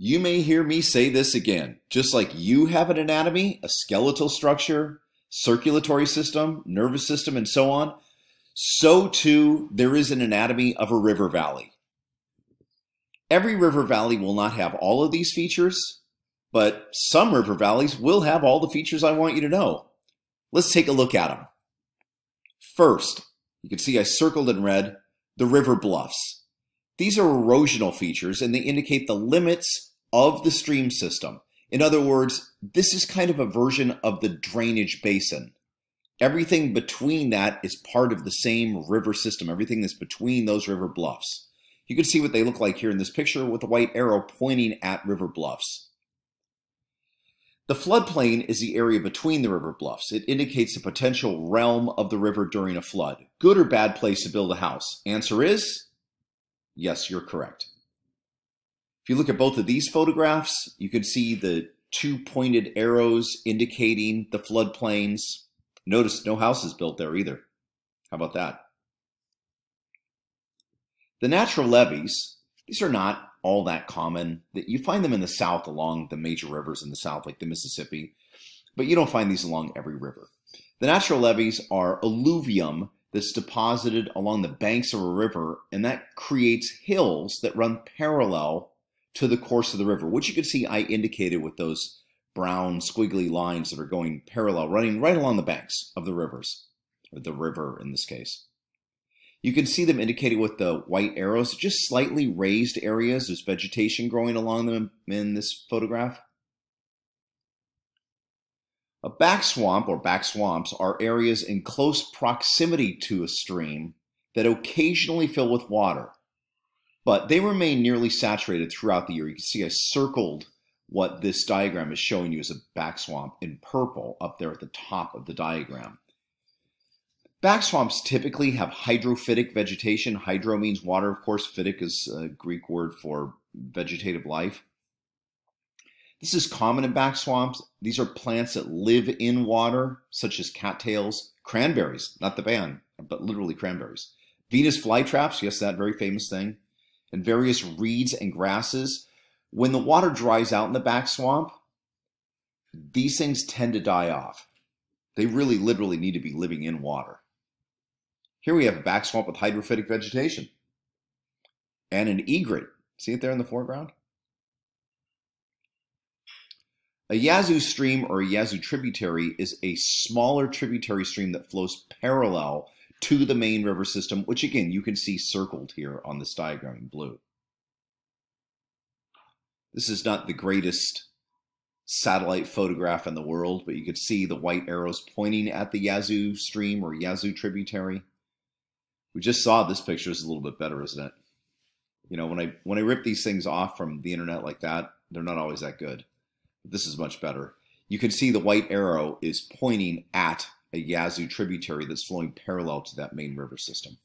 You may hear me say this again. Just like you have an anatomy, a skeletal structure, circulatory system, nervous system, and so on, so too there is an anatomy of a river valley. Every river valley will not have all of these features, but some river valleys will have all the features I want you to know. Let's take a look at them. First, you can see I circled in red the river bluffs. These are erosional features and they indicate the limits of the stream system. In other words, this is kind of a version of the drainage basin. Everything between that is part of the same river system, everything that's between those river bluffs. You can see what they look like here in this picture with the white arrow pointing at river bluffs. The floodplain is the area between the river bluffs. It indicates the potential realm of the river during a flood. Good or bad place to build a house? Answer is yes, you're correct. If you look at both of these photographs, you can see the two pointed arrows indicating the floodplains. Notice no houses built there either. How about that? The natural levees, these are not all that common. You find them in the south along the major rivers in the south, like the Mississippi, but you don't find these along every river. The natural levees are alluvium that's deposited along the banks of a river, and that creates hills that run parallel to the course of the river, which you can see I indicated with those brown squiggly lines that are going parallel, running right along the banks of the rivers, or the river in this case. You can see them indicated with the white arrows, just slightly raised areas. There's vegetation growing along them in this photograph. A back swamp or back swamps are areas in close proximity to a stream that occasionally fill with water but they remain nearly saturated throughout the year. You can see I circled what this diagram is showing you as a back swamp in purple up there at the top of the diagram. Back swamps typically have hydrophytic vegetation. Hydro means water, of course. Phytic is a Greek word for vegetative life. This is common in back swamps. These are plants that live in water, such as cattails, cranberries, not the band, but literally cranberries. Venus flytraps, yes, that very famous thing and various reeds and grasses, when the water dries out in the back swamp, these things tend to die off. They really literally need to be living in water. Here we have a back swamp with hydrophytic vegetation and an egret. See it there in the foreground? A Yazoo stream or a Yazoo tributary is a smaller tributary stream that flows parallel to the main river system, which again, you can see circled here on this diagram in blue. This is not the greatest satellite photograph in the world, but you can see the white arrows pointing at the Yazoo stream or Yazoo tributary. We just saw this picture is a little bit better, isn't it? You know, when I when I rip these things off from the internet like that, they're not always that good. But this is much better. You can see the white arrow is pointing at a Yazoo tributary that's flowing parallel to that main river system.